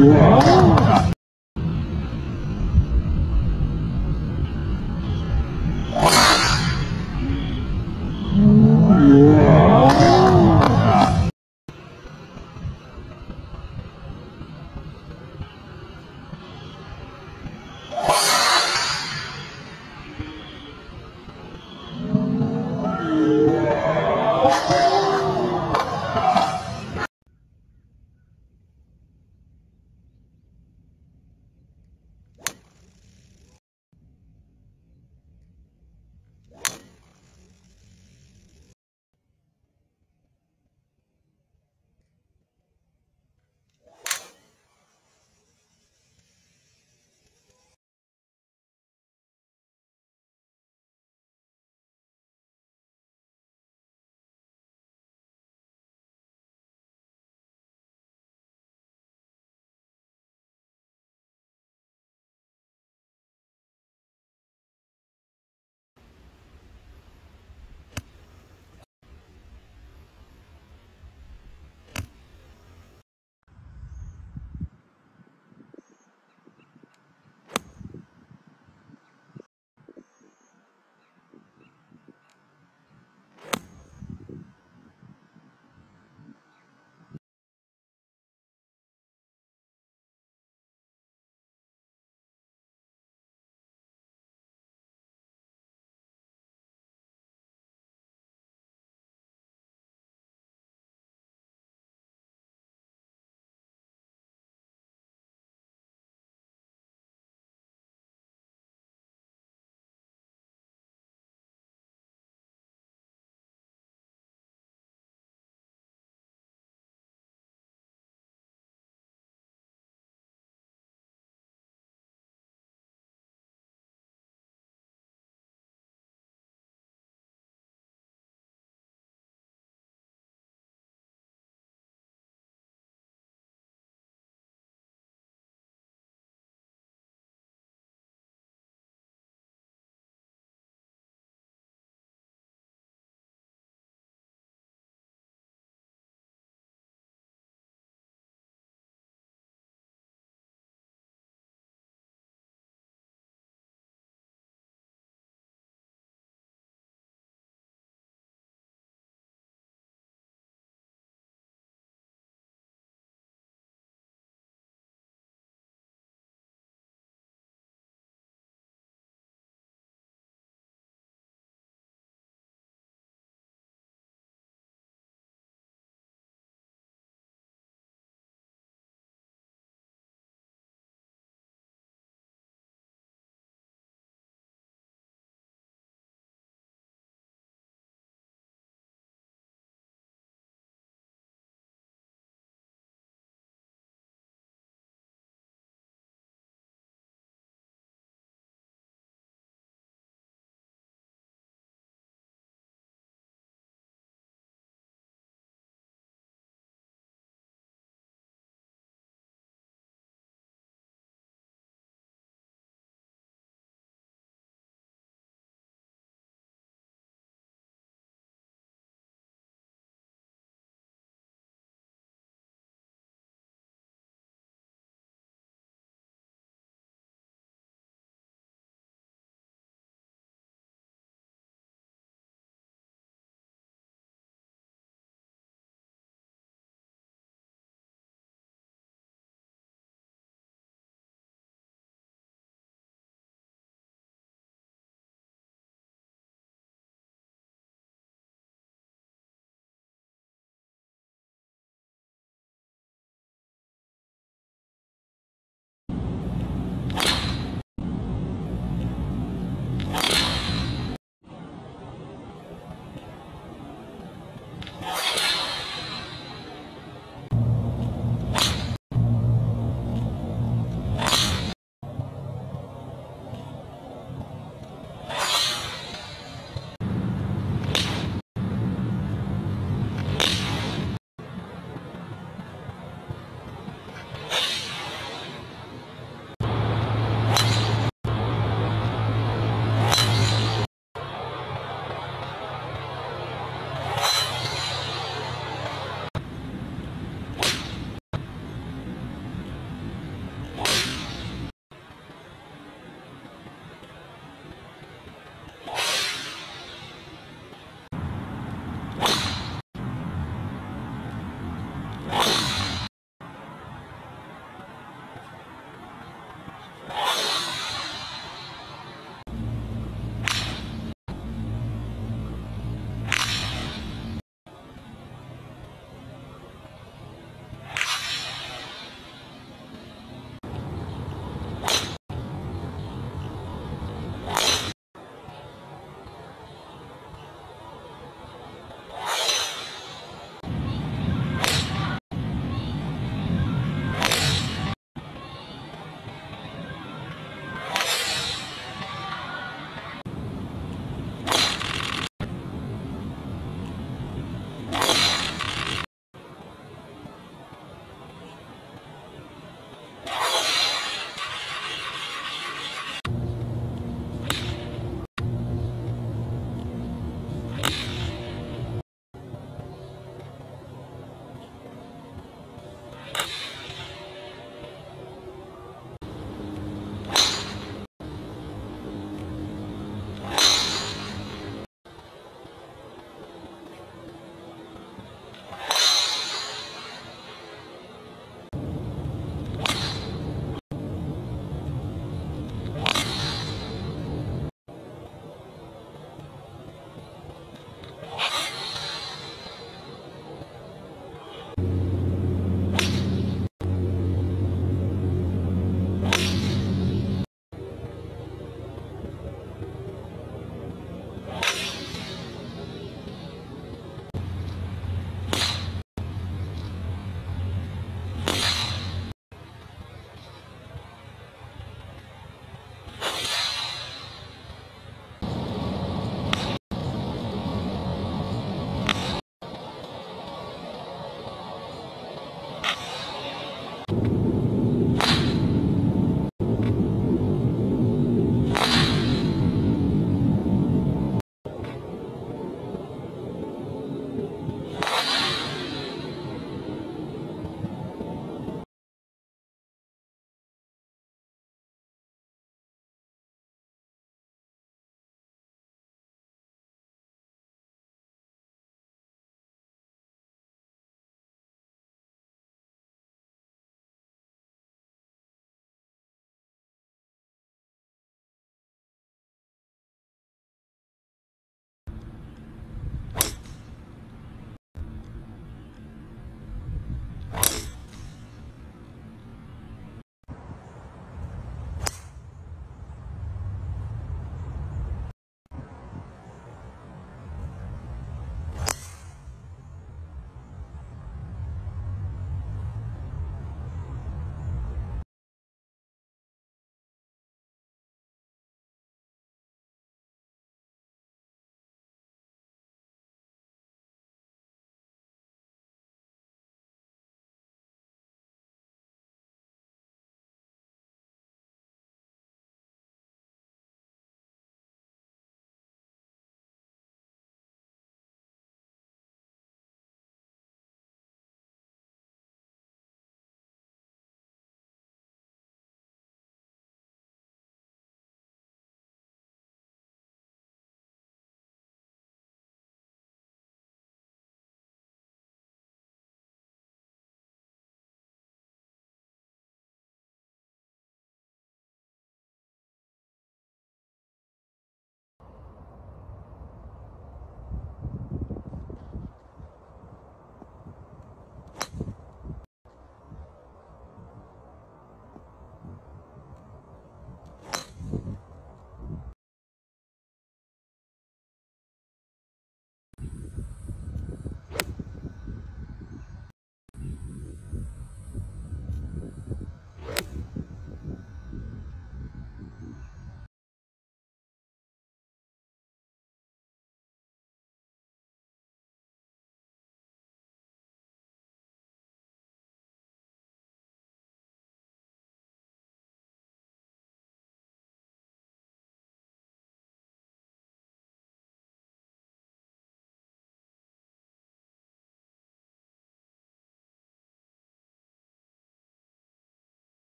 Wow.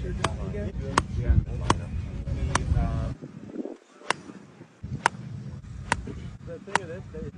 The thing of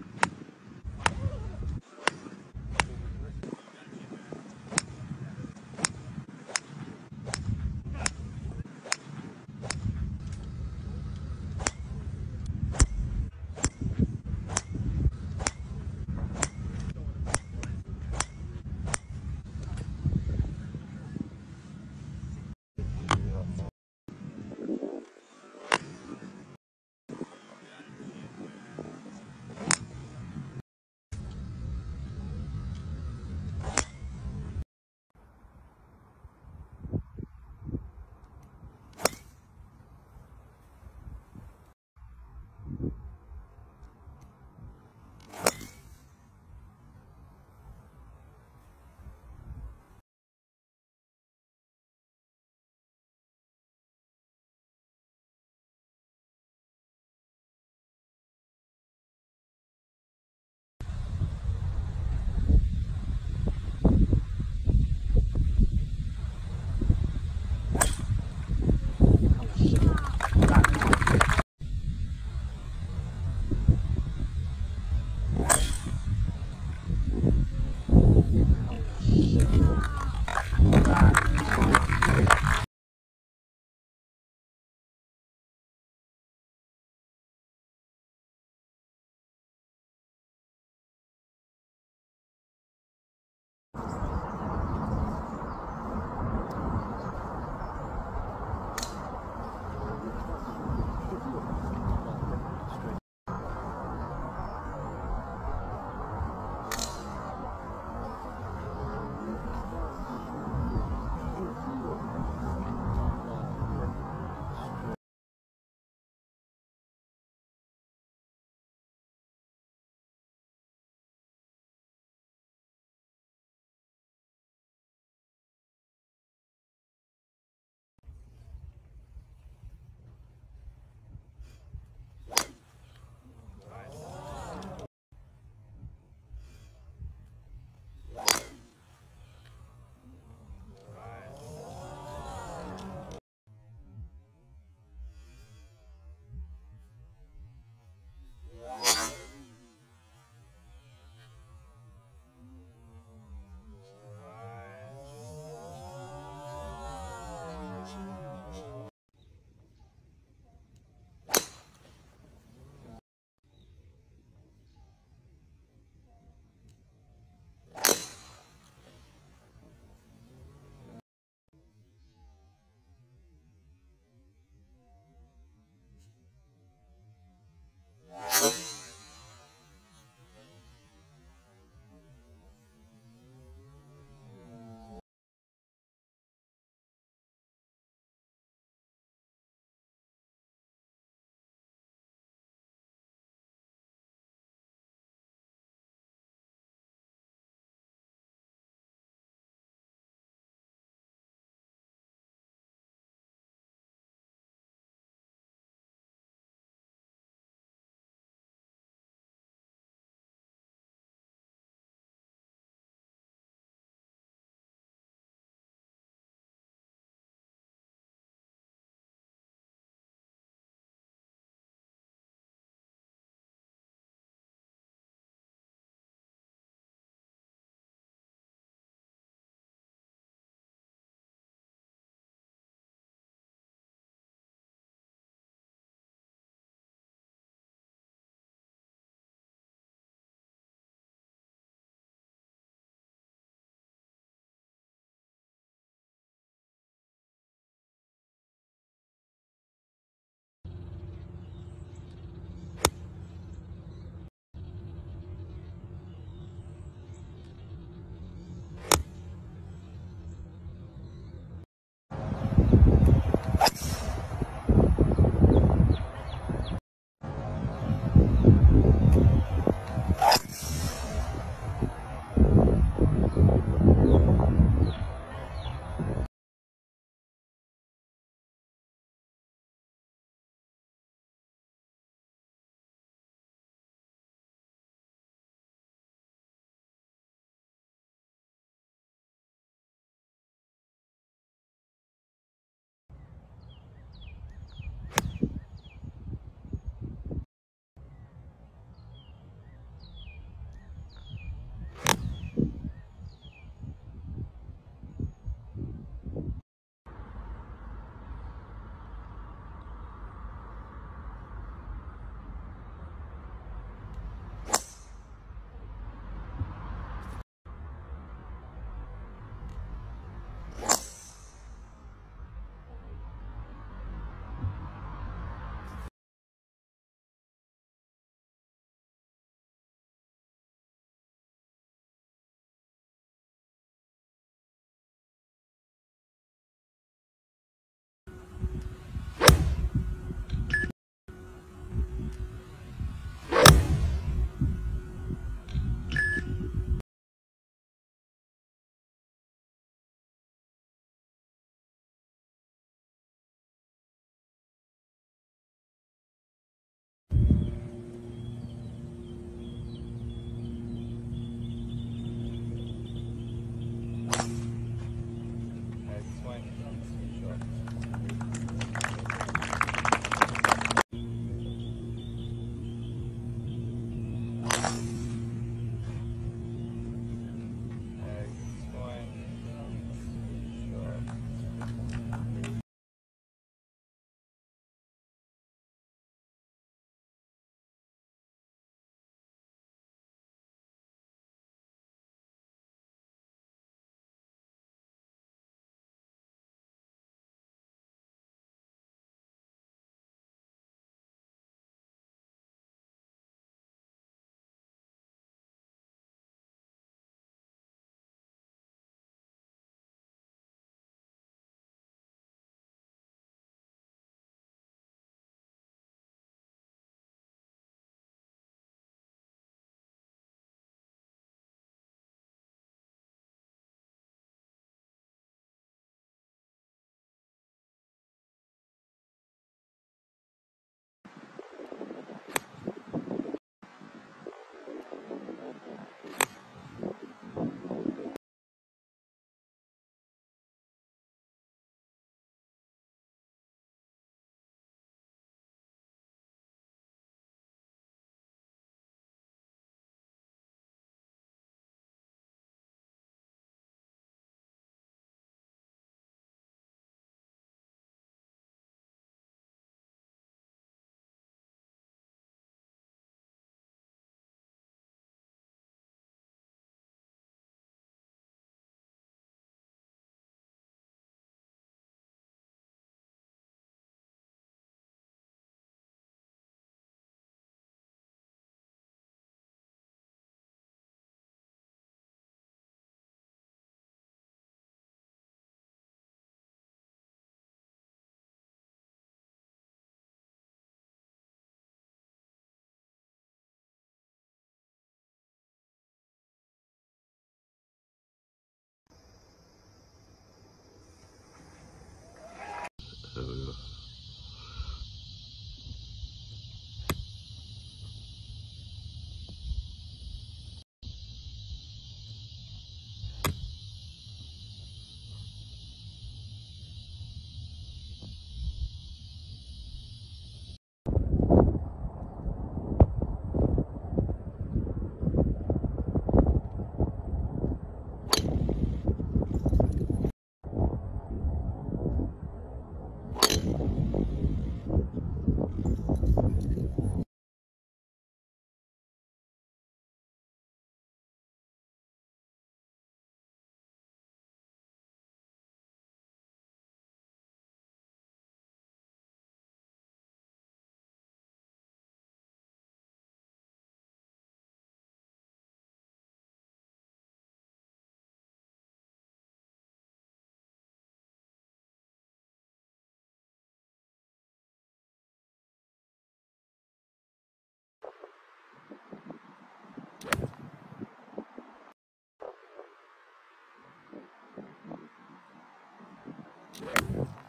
Yeah.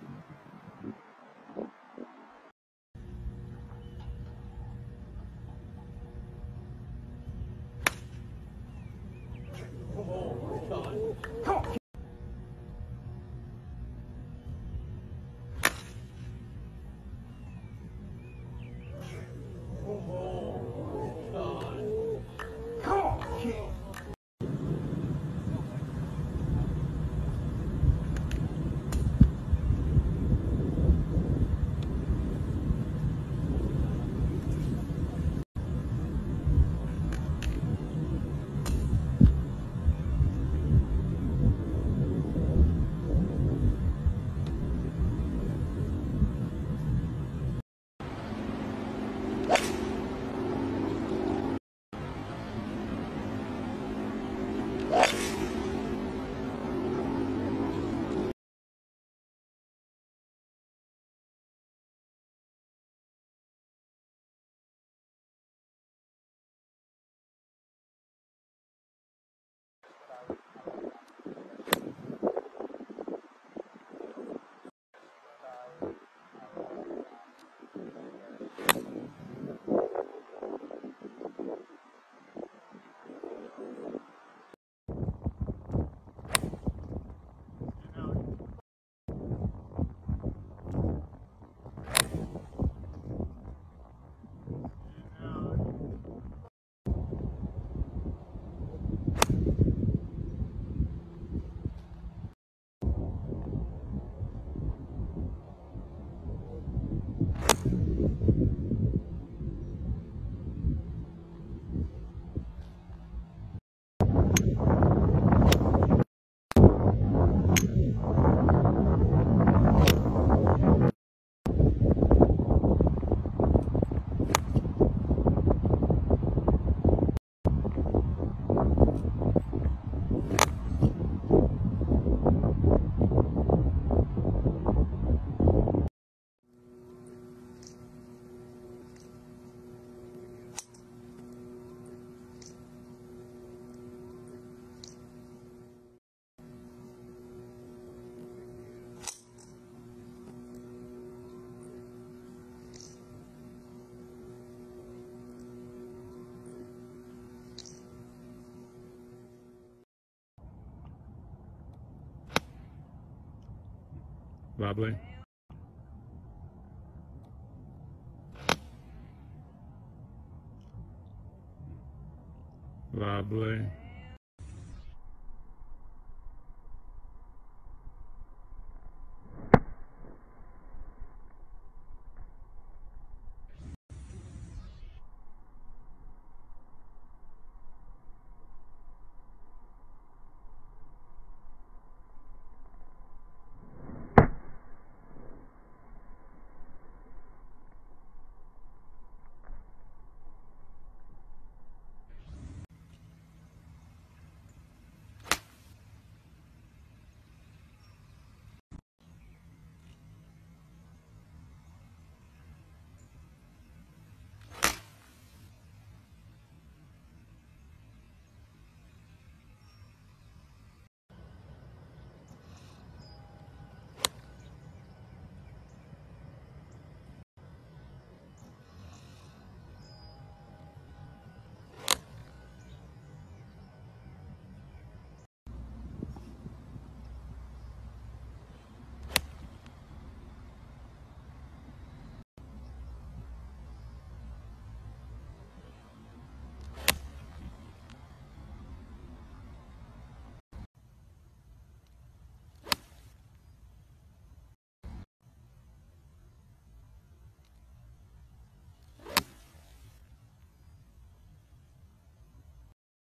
Wobbly. Wobbly.